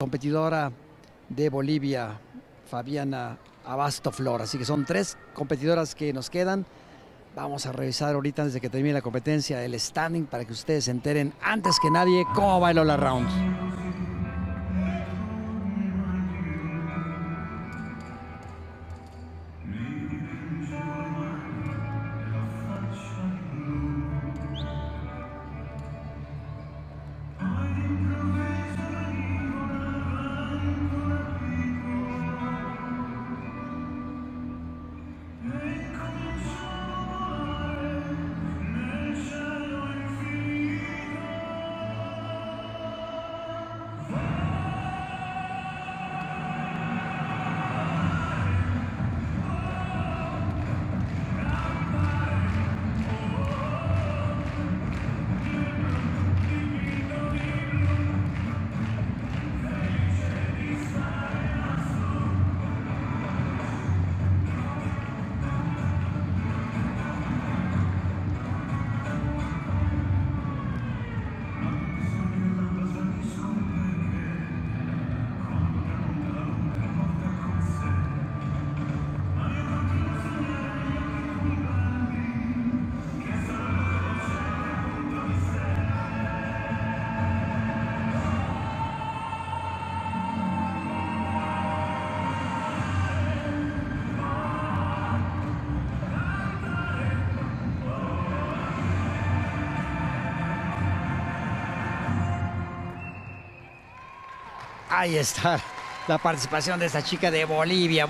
competidora de Bolivia, Fabiana Abasto Flor. Así que son tres competidoras que nos quedan. Vamos a revisar ahorita, antes de que termine la competencia, el standing para que ustedes se enteren antes que nadie cómo bailó la round. Ahí está la participación de esta chica de Bolivia.